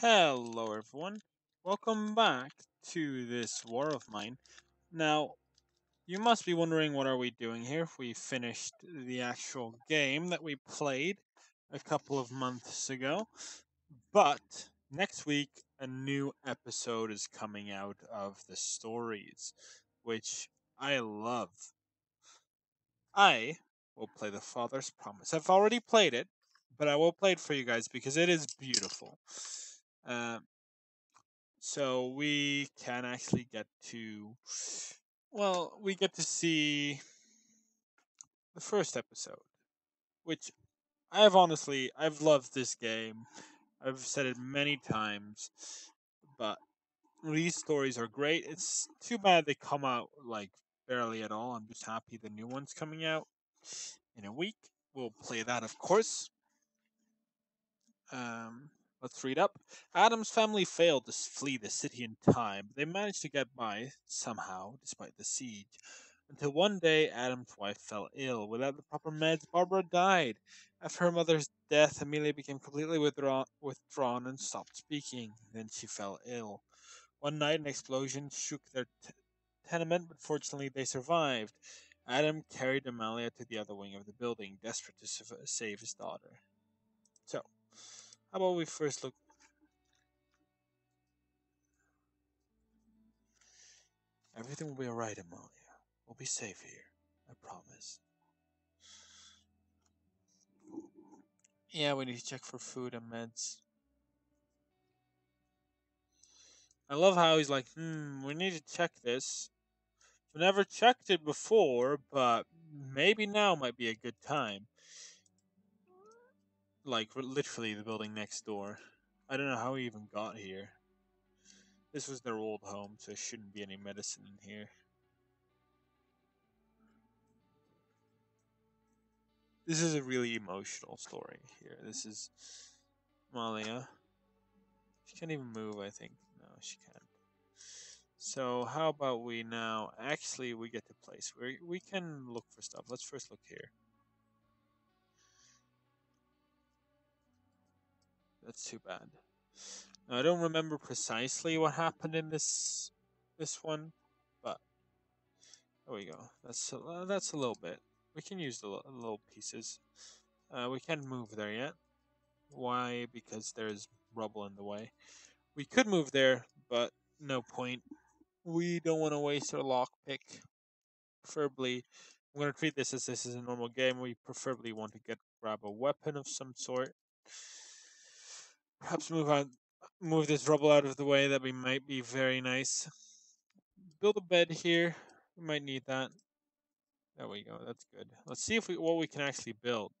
Hello, everyone. Welcome back to this war of mine. Now, you must be wondering what are we doing here? If we finished the actual game that we played a couple of months ago, but next week a new episode is coming out of the stories, which I love. I will play the Father's Promise. I've already played it, but I will play it for you guys because it is beautiful. Um, so we can actually get to, well, we get to see the first episode, which I have honestly, I've loved this game. I've said it many times, but these stories are great. It's too bad they come out like barely at all. I'm just happy the new one's coming out in a week. We'll play that, of course. Um, let's read up. Adam's family failed to flee the city in time. But they managed to get by somehow, despite the siege. Until one day, Adam's wife fell ill. Without the proper meds, Barbara died. After her mother's death, Amelia became completely withdrawn, withdrawn and stopped speaking. Then she fell ill. One night, an explosion shook their t- tenement, but fortunately, they survived. Adam carried Amelia to the other wing of the building, desperate to save his daughter. So, how about we first look? Everything will be alright, Amelia. We'll be safe here. I promise. Yeah, we need to check for food and meds. I love how he's like, hmm, we need to check this. We've never checked it before, but maybe now might be a good time. Like, literally the building next door. I don't know how he even got here. This was their old home, so there shouldn't be any medicine in here. This is a really emotional story here. This is Malia. She can't even move, I think. No, she can't. So how about we now actually we get to place where we can look for stuff. Let's first look here. That's too bad. Now, I don't remember precisely what happened in this this one, but there we go. That's a, that's a little bit. We can use the little pieces. Uh, we can't move there yet. Why? Because there's rubble in the way. We could move there, but no point. We don't want to waste our lockpick. Preferably, I'm going to treat this as this is a normal game. We preferably want to get grab a weapon of some sort. Perhaps move on, move this rubble out of the way. That we might be very nice. Build a bed here. We might need that. There we go. That's good. Let's see if we what we can actually build.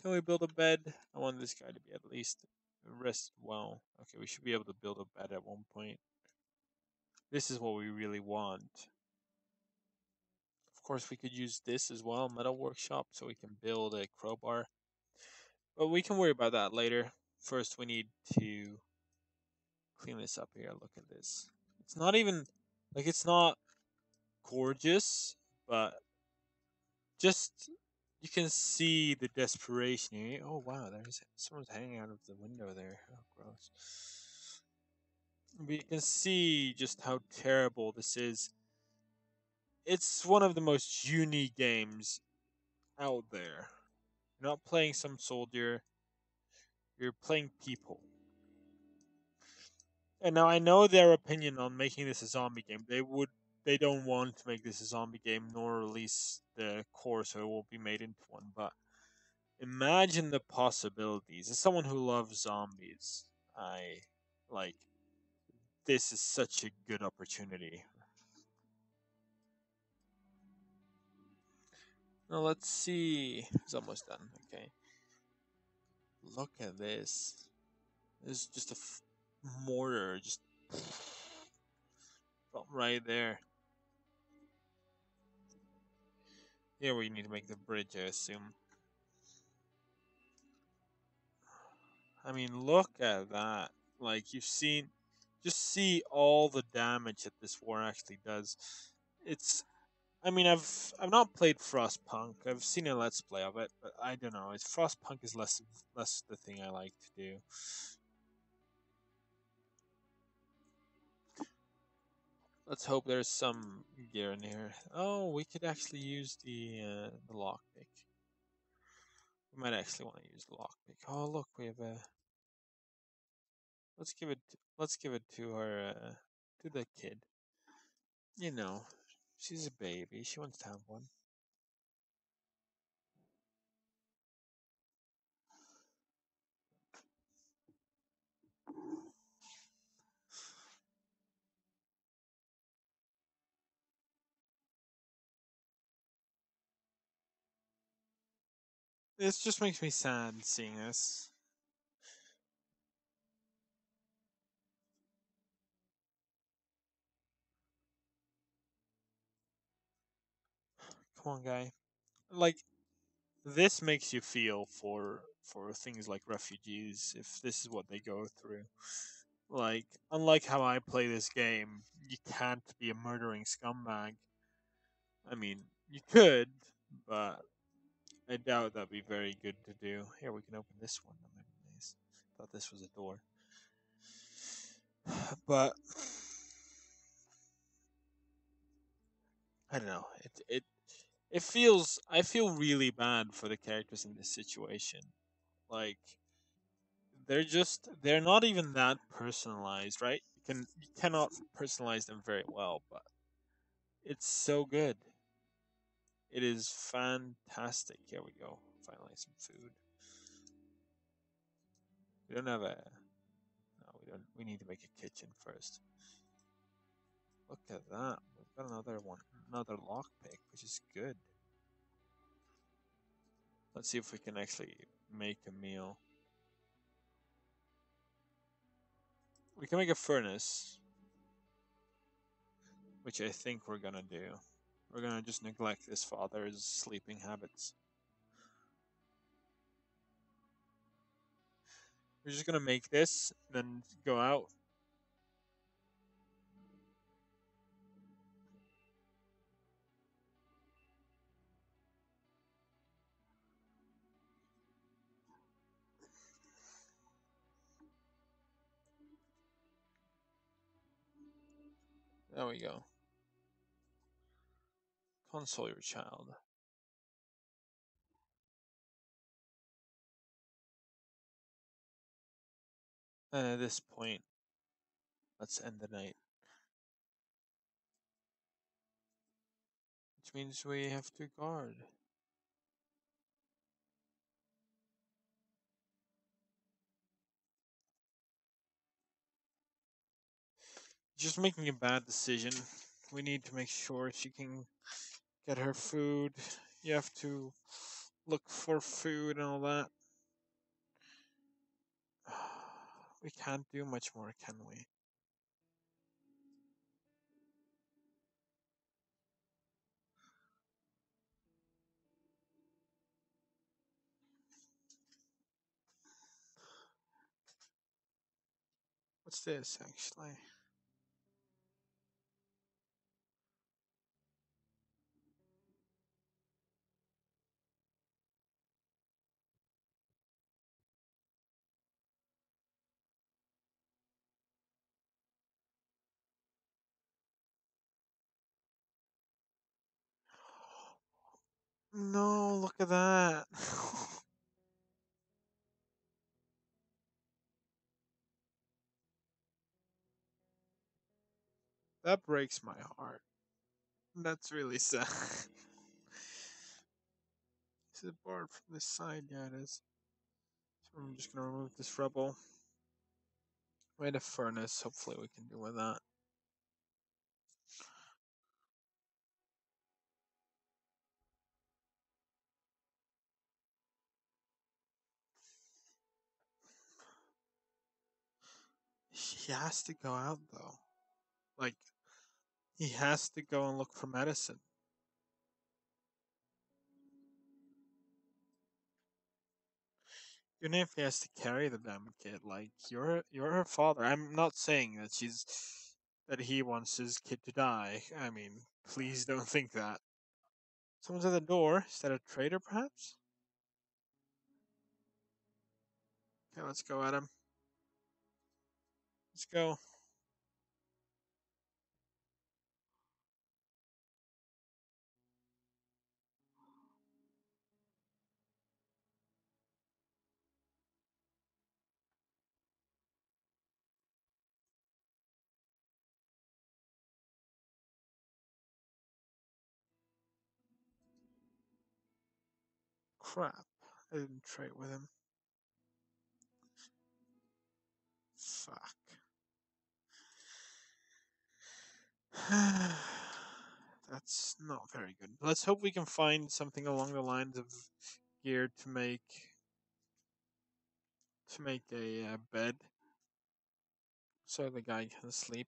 Can we build a bed? I want this guy to be at least rest well. Okay, we should be able to build a bed at one point. This is what we really want. Course, we could use this as well, metal workshop, so we can build a crowbar. But we can worry about that later. First, we need to clean this up here. Look at this. It's not even like it's not gorgeous, but just you can see the desperation here. Oh wow, there's someone's hanging out of the window there. Oh gross. We can see just how terrible this is. It's one of the most unique games out there. You're not playing some soldier, you're playing people. And now I know their opinion on making this a zombie game. They would they don't want to make this a zombie game nor release the core so it won't be made into one, but imagine the possibilities. As someone who loves zombies, I like this is such a good opportunity. Now let's see. It's almost done. Okay. Look at this. This is just a mortar just right there. Here we need to make the bridge, I assume. I mean, look at that. Like, you've seen, just see all the damage that this war actually does. It's I mean, I've I've not played Frostpunk. I've seen a let's play of it, but I don't know. It's Frostpunk is less less the thing I like to do. Let's hope there's some gear in here. Oh, we could actually use the uh, the lockpick. We might actually want to use the lockpick. Oh, look, we have a. Let's give it. Let's give it to our Uh, to the kid. You know, she's a baby. She wants to have one. This just makes me sad seeing this. Come on, guy. Like, this makes you feel for for things like refugees if this is what they go through. Like, unlike how I play this game, you can't be a murdering scumbag. I mean, you could, but I doubt that'd be very good to do. Here, we can open this one. Be. Thought this was a door. But I don't know. It it it feels I feel really bad for the characters in this situation. Like they're just they're not even that personalized, right? You can you cannot personalize them very well, but it's so good. It is fantastic. Here we go. Finally some food. We don't have a no, we don't we need to make a kitchen first. Look at that. We've got another one another lockpick, which is good. Let's see if we can actually make a meal. We can make a furnace, which I think we're gonna do. We're gonna just neglect his father's sleeping habits. We're just gonna make this, then go out. There we go. Console your child. And at this point, let's end the night. Which means we have to guard. Just making a bad decision. We need to make sure she can get her food. You have to look for food and all that. We can't do much more, can we? What's this, actually? No, look at that. that breaks my heart. That's really sad. this Is barred from this side? Yeah, it is. So I'm just gonna remove this rubble. We had a furnace. Hopefully, we can do with that. He has to go out though. Like, he has to go and look for medicine. Even if he has to carry the damn kid, like you're you're her father. I'm not saying that she's that he wants his kid to die. I mean, please don't think that. Someone's at the door. Is that a traitor, perhaps? Okay, let's go at him. Let's go. Crap. I didn't trade with him. Fuck. That's not very good. Let's hope we can find something along the lines of gear to make to make a uh, bed so the guy can sleep.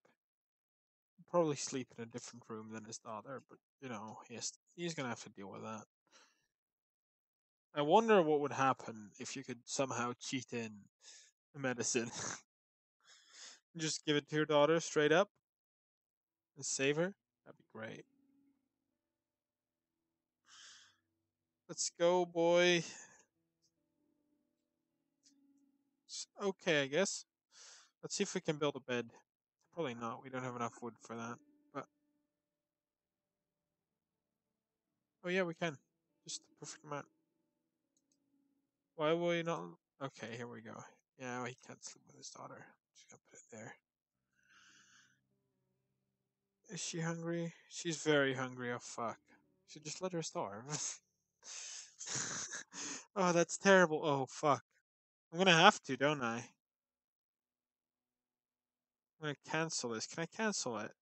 Probably sleep in a different room than his daughter, but you know, he's he's gonna have to deal with that. I wonder what would happen if you could somehow cheat in medicine. Just give it to your daughter straight up and save her. That'd be great. Let's go, boy. Okay, I guess. Let's see if we can build a bed. Probably not. We don't have enough wood for that. But oh yeah, we can. Just the perfect amount. Why will you not? Okay, here we go. Yeah, he can't sleep with his daughter. Just gonna put it there. Is she hungry? She's very hungry. Oh fuck. Should just let her starve. oh, that's terrible. Oh fuck. I'm gonna have to, don't I? I'm gonna cancel this. Can I cancel it?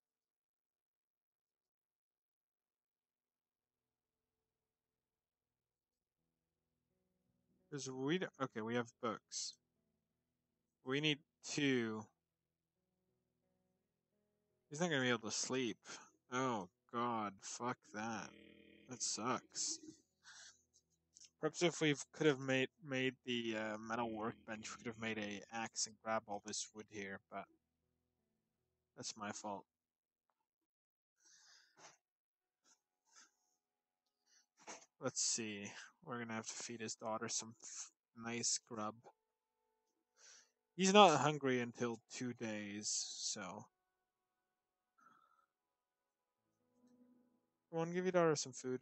Because we okay, we have books. We need two. He's not gonna be able to sleep. Oh god, fuck that. That sucks. Perhaps if we could have made made the uh, metal workbench, we could have made a axe and grab all this wood here, but that's my fault. Let's see. We're gonna have to feed his daughter some nice grub. He's not hungry until two days, so. Come on, give your daughter some food.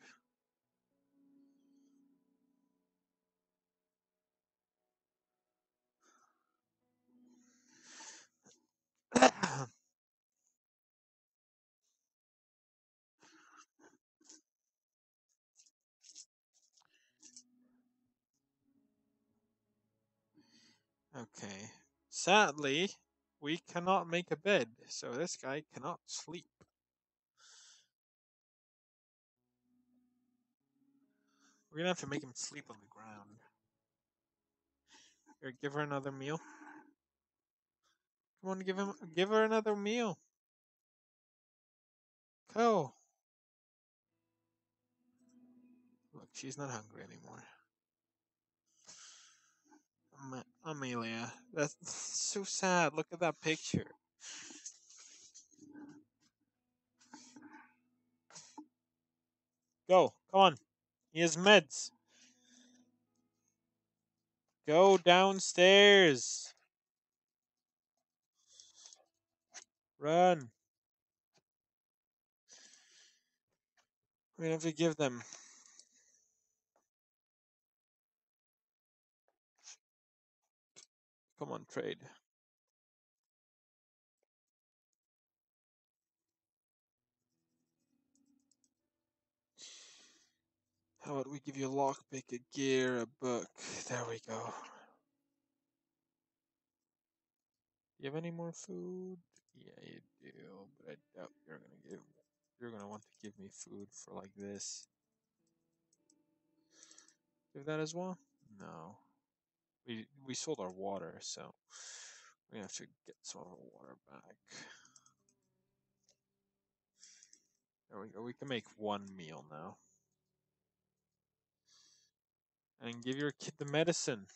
okay. Sadly, we cannot make a bed, so this guy cannot sleep. We're gonna have to make him sleep on the ground. Here, give her another meal. Come on, give him, give her another meal. Go. Look, she's not hungry anymore. Am- Amelia, that's so sad. Look at that picture. Go, come on. He has meds. Go downstairs. Run. Gonna have to give them. Come on, trade. How about we give you a lockpick, a gear, a book? There we go. You have any more food? Yeah, you do, but I doubt you're gonna give. You're gonna want to give me food for like this. Give that as well? No. We we sold our water, so we have to get some of our water back. There we go. We can make one meal now. And give your kid the medicine.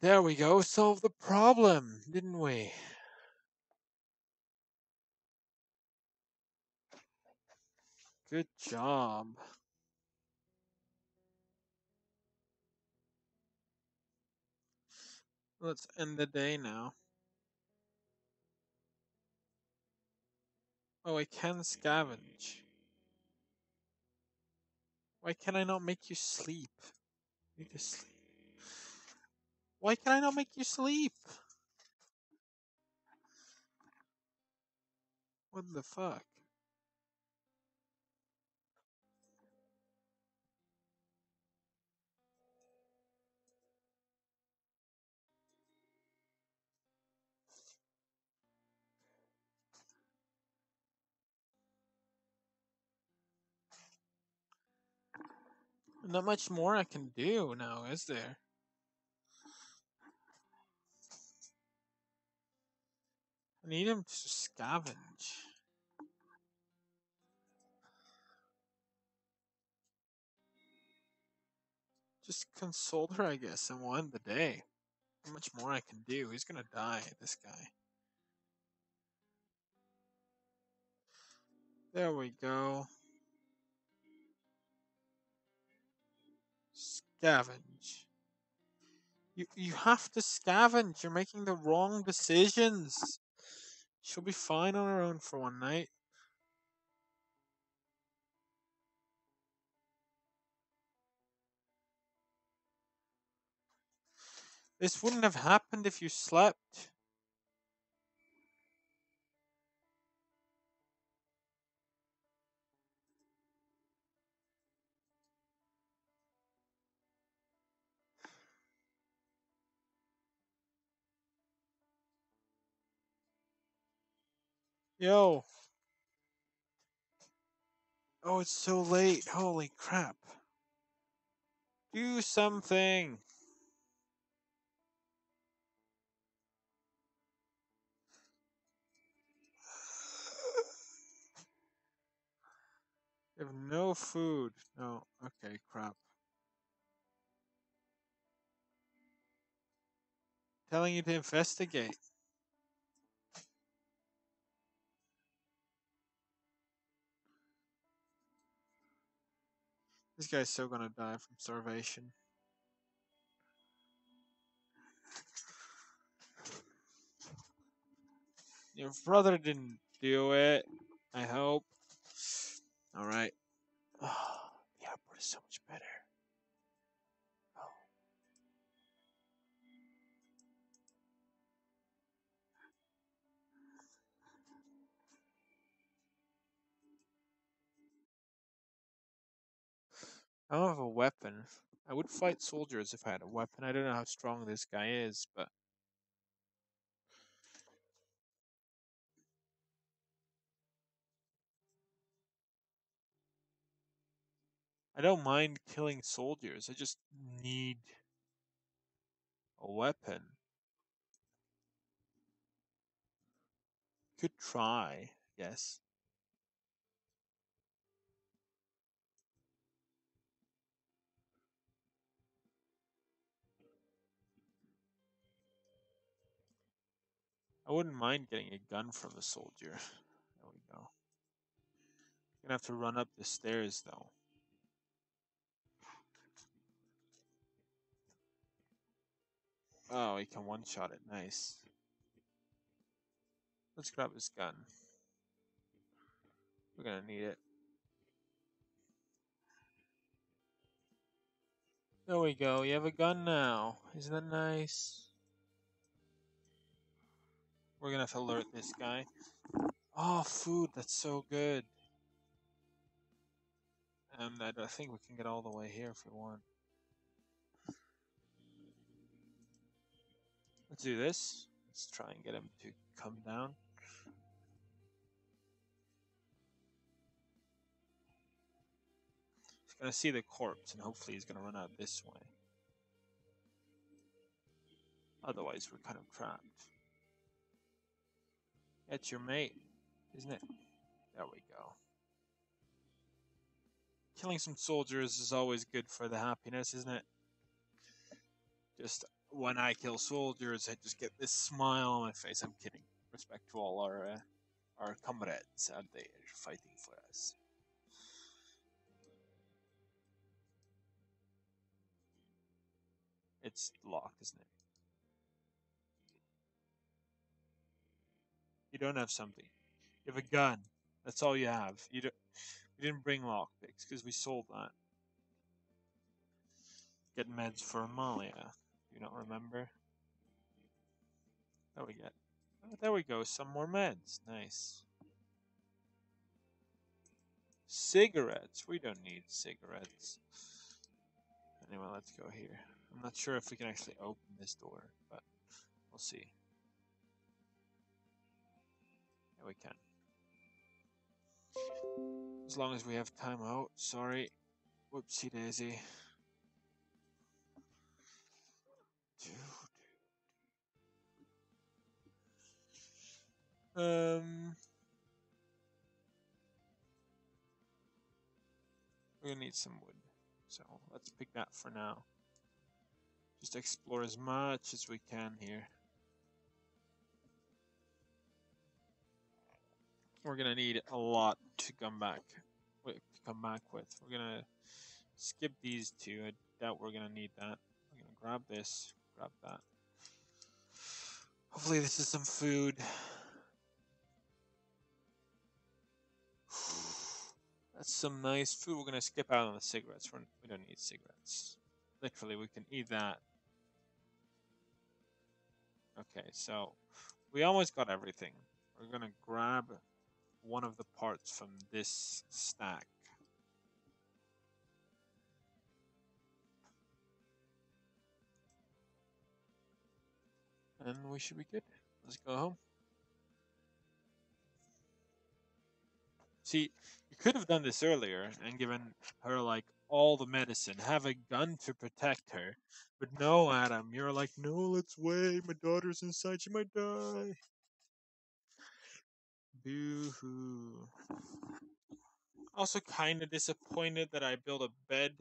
There we go. Solve the problem, didn't we? Good job. Let's end the day now. Oh, I can scavenge. Why can I not make you sleep? You to sleep. Why can I not make you sleep? What the fuck? Not much more I can do now, is there? I need him to scavenge. Just console her, I guess, and we'll end the day. How much more I can do? He's gonna die, this guy. There we go. Scavenge. You you have to scavenge. You're making the wrong decisions. She'll be fine on her own for one night. This wouldn't have happened if you slept. Yo. Oh, it's so late. Holy crap. Do something. You have no food. No. Okay, crap. Telling you to investigate. This guy's still gonna die from starvation. Your brother didn't do it. I hope. All I don't have a weapon. I would fight soldiers if I had a weapon. I don't know how strong this guy is, but I don't mind killing soldiers. I just need a weapon. Could try, yes. Wouldn't mind getting a gun from a soldier. There we go. Gonna have to run up the stairs though. Oh, he can one shot it. Nice. Let's grab his gun. We're gonna need it. There we go. You have a gun now. Isn't that nice? We're gonna have to alert this guy. Oh, food. That's so good. And I don't think we can get all the way here if we want. Let's do this. Let's try and get him to come down. He's gonna see the corpse and hopefully he's gonna run out this way. Otherwise we're kind of trapped. It's your mate, isn't it? There we go. Killing some soldiers is always good for the happiness, isn't it? Just when I kill soldiers, I just get this smile on my face. I'm kidding. Respect to all our uh, our comrades out there fighting for us. It's locked, isn't it? You don't have something. You have a gun. That's all you have. You don't. We didn't bring lockpicks because we sold that. Get meds for Amelia. You Do you not remember? There we get. Oh, there we go. Some more meds. Nice. Cigarettes. We don't need cigarettes. Anyway, let's go here. I'm not sure if we can actually open this door, but we'll see. We can. As long as we have time out. Sorry. Whoopsie daisy. Um, we're gonna need some wood, so let's pick that for now. Just explore as much as we can here. We're gonna need a lot to come back, to come back with. We're gonna skip these two. I doubt we're gonna need that. We're gonna grab this, grab that. Hopefully, this is some food. That's some nice food. We're gonna skip out on the cigarettes. We're, we don't need cigarettes. Literally, we can eat that. Okay, so we almost got everything. We're gonna grab one of the parts from this stack. And we should be good. Let's go home. See, you could have done this earlier and given her like all the medicine, have a gun to protect her. But no, Adam, you're like, no, let's wait. My daughter's inside. She might die. Boo hoo. Also, kind of disappointed that I built a bed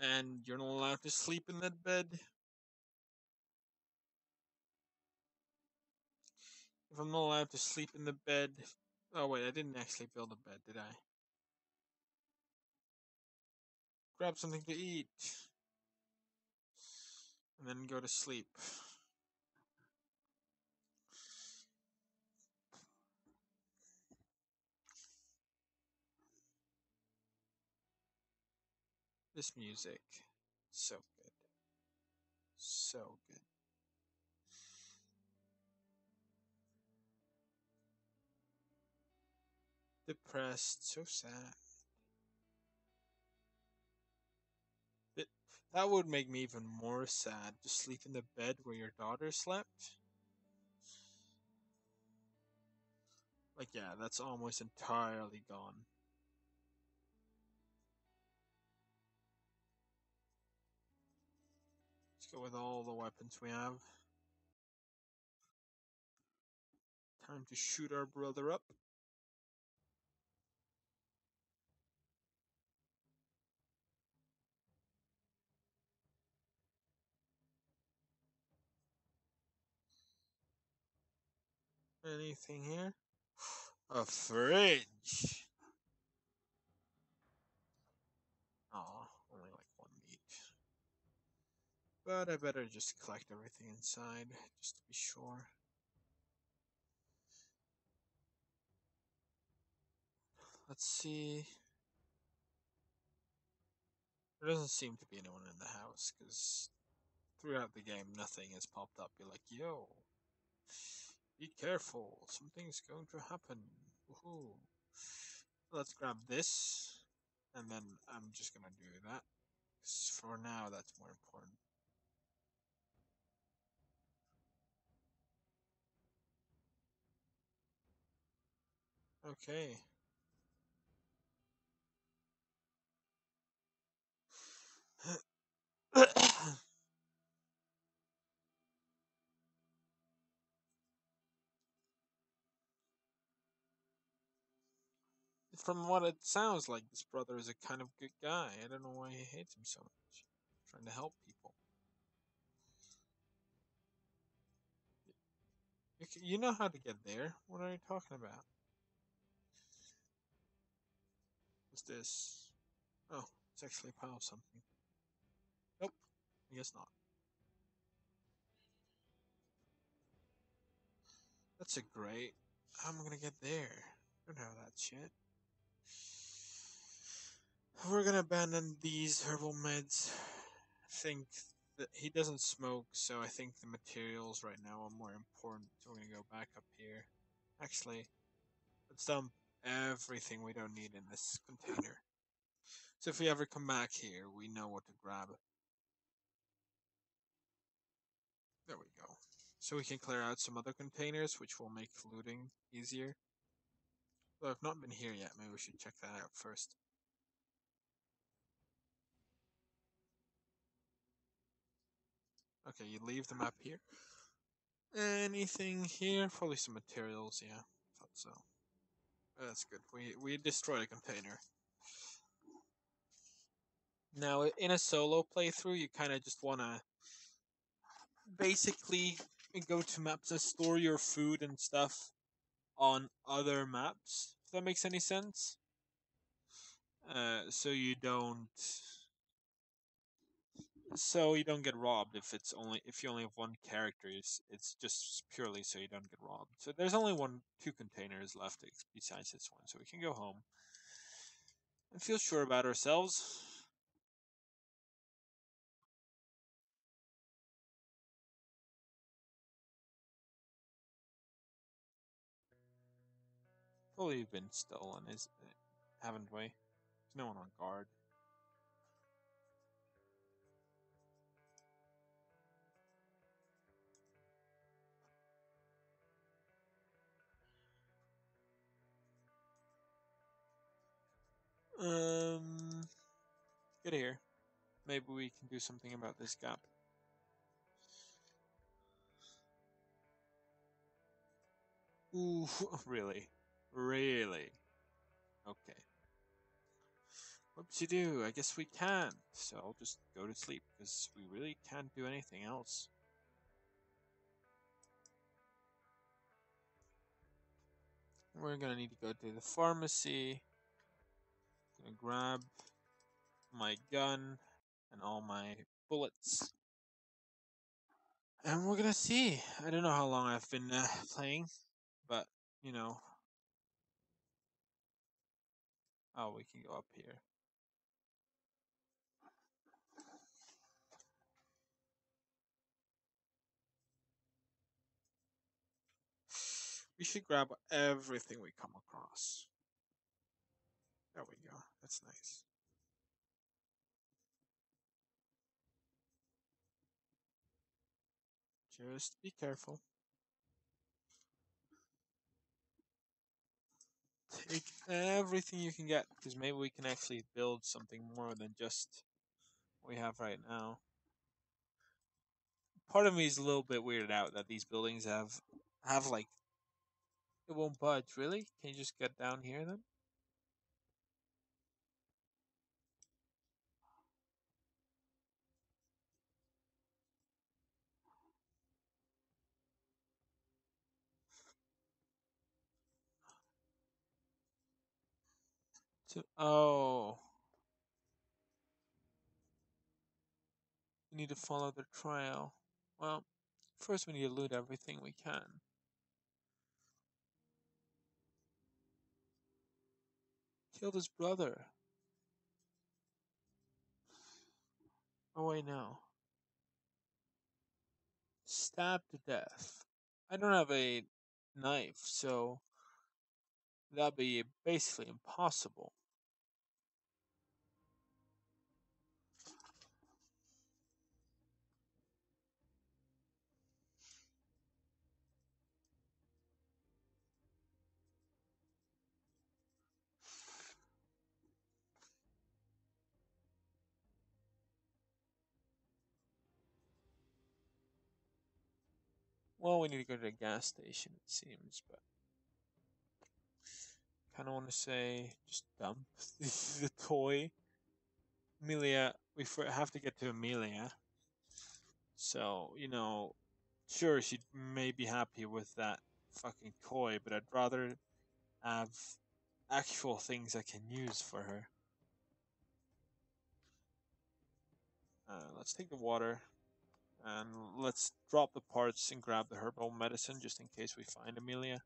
and you're not allowed to sleep in that bed. If I'm not allowed to sleep in the bed. Oh, wait, I didn't actually build a bed, did I? grab something to eat, and then go to sleep. This music, so good. So good. Depressed, so sad. That would make me even more sad to sleep in the bed where your daughter slept. Like, yeah, that's almost entirely gone. Let's go with all the weapons we have. Time to shoot our brother up. Anything here? A fridge. Oh, only like one meat. But I better just collect everything inside, just to be sure. Let's see. There doesn't seem to be anyone in the house, because throughout the game, nothing has popped up. Be like, yo, be careful, something's going to happen. Woohoo. Let's grab this, and then I'm just gonna do that. For now, that's more important. Okay. from what it sounds like, this brother is a kind of good guy. I don't know why he hates him so much. Trying to help people. You know how to get there. What are you talking about? Is this... Oh, it's actually a pile of something. Nope, I guess not. That's a great... I'm gonna get there. I don't have that shit. We're gonna abandon these herbal meds. I think that he doesn't smoke, so I think the materials right now are more important. So we're gonna go back up here. Actually, let's dump everything we don't need in this container. So if we ever come back here, we know what to grab. There we go. So we can clear out some other containers, which will make looting easier. I've not been here yet, maybe we should check that out first. Okay, you leave the map here. Anything here? Probably some materials, yeah. Thought so. That's good. We we destroyed a container. Now, in a solo playthrough, you kind of just want to basically go to maps and store your food and stuff on other maps. If that makes any sense. Uh, so you don't so you don't get robbed if it's only if you only have one character it's, it's just purely so you don't get robbed so there's only one two containers left besides this one so we can go home and feel sure about ourselves Probably been stolen, is eh, haven't we? There's no one on guard. Um, get here. Maybe we can do something about this gap. Ooh, really? Really? Okay. Whoopsie do, I guess we can't. So I'll just go to sleep because we really can't do anything else. We're gonna need to go to the pharmacy. Grab my gun and all my bullets. And we're gonna see. I don't know how long I've been uh, playing, but you know. Oh, we can go up here. We should grab everything we come across. That's nice. Just be careful. Take everything you can get, because maybe we can actually build something more than just what we have right now. Part of me is a little bit weirded out that these buildings have have like it won't budge. Really? Can you just get down here then? Oh, we need to follow the trail. Well, first we need to loot everything we can. Killed his brother. Oh I know. Stabbed to death. I don't have a knife, so that'd be basically impossible. Well, we need to go to the gas station, it seems, but kind of want to say just dump the toy. Amelia, we have to get to Amelia. So, you know, sure, she may be happy with that fucking toy, but I'd rather have actual things I can use for her. Uh, let's take the water. And let's drop the parts and grab the herbal medicine just in case we find Amelia.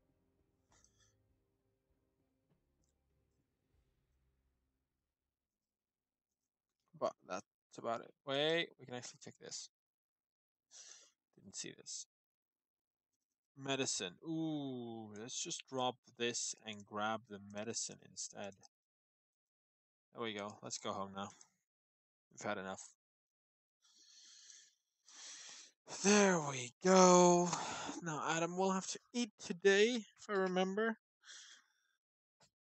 But that's about it. Wait, we can actually check this. Didn't see this. Medicine. Ooh, let's just drop this and grab the medicine instead. There we go. Let's go home now. We've had enough. There we go. Now, Adam will have to eat today, if I remember.